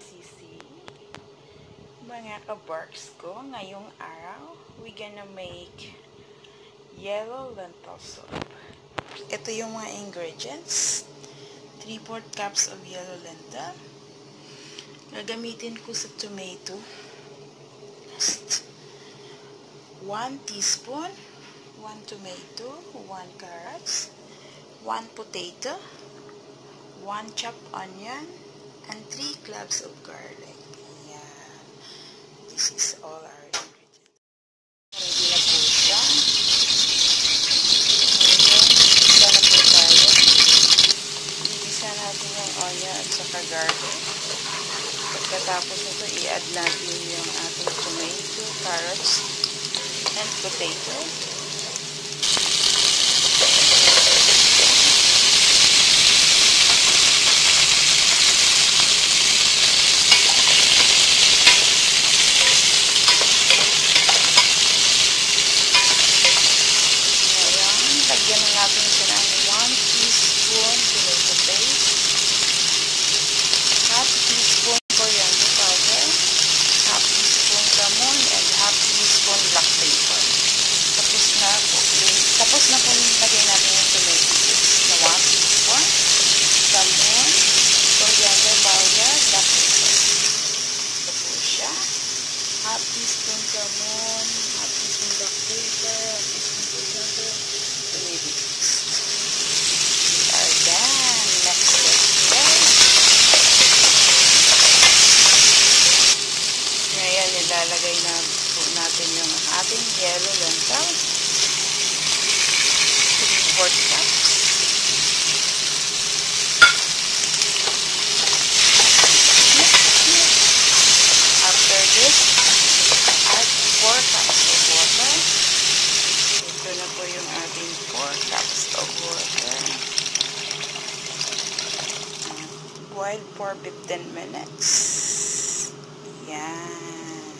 Sisi, mga kabarks ko, ngayong araw, we gonna make yellow lentil soup. Ito yung mga ingredients. 3-4 cups of yellow lentil. Gagamitin ko sa tomato. 1 teaspoon, 1 tomato, 1 carrots, 1 potato, 1 chopped onion, and 3 cloves of garlic. Ayan. This is all our ingredients. Ready na po siya. Ngayon, isa na po tayo. Igisa natin yung onion at saka garlic. Pagkatapos nito, i-add natin yung ating tomato, carrots, and potato. Ngayon, tagyan na natin siya ng 1 teaspoon tomato paste, half teaspoon coriander powder, half teaspoon lemon, and half teaspoon black pepper. Tapos na po, tapos na po nilagay natin yung tomato paste na 1 teaspoon, lemon, coriander powder, black pepper. Ito po siya. Half teaspoon lemon, half teaspoon black pepper, half teaspoon coriander, tomato paste. We are Ngayon, nilalagay na po natin yung ating yellow lentil. 3-4 cups. After this, add 4 cups of water. Ito na po yung ating 4 cups of water. Boil for 15 minutes. Yan.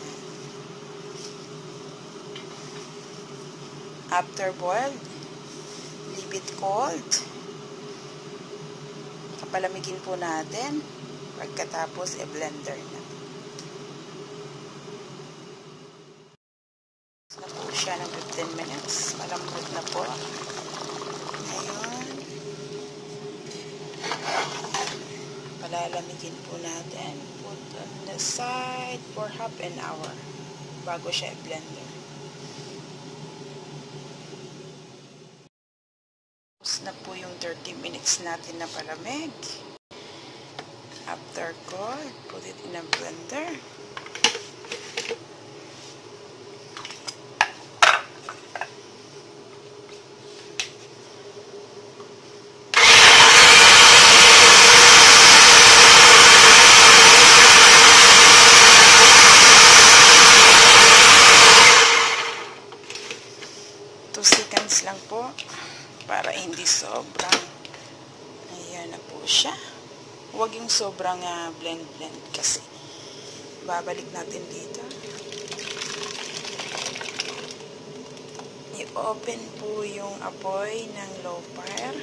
After boiled, leave it cold. Kapalamigin po natin. Pagkatapos, e-blender na. na po siya ng 15 minutes. Malambot na po. Ngayon, palalamigin po natin. Put on the side for half an hour bago siya i-blender. Tapos na po yung 30 minutes natin na palamig. After cold, put it in a blender. Na po siya. Huwag yung sobrang uh, blend blend kasi. Babalik natin dito. I-open po yung apoy ng low fire.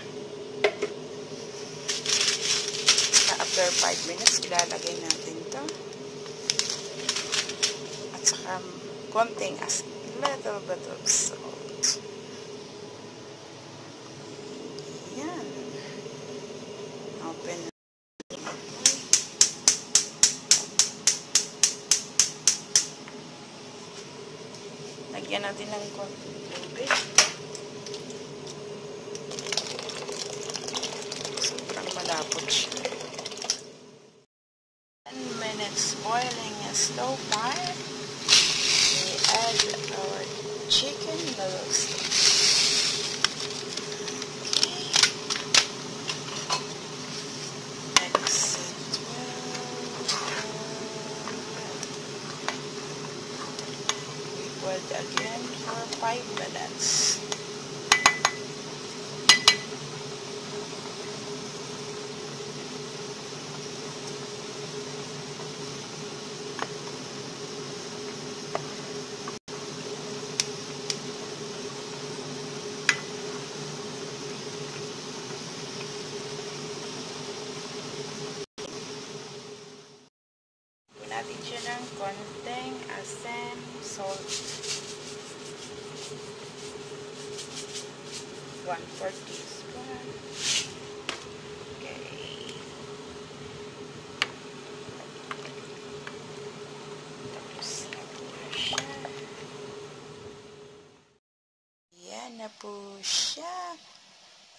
After 5 minutes ilalagay natin to. At saka konting as little bit of salt yan open lagyan natin ng konting tubig again for 5 minutes. natin siya ng konting asin, salt. 1 4 teaspoon. Okay. Tapos na po siya. Yan na po siya.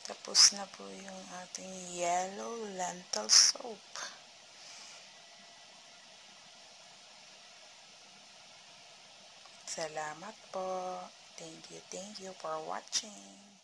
Tapos na po yung ating yellow lentil soup. Salamat po. Thank you, thank you for watching.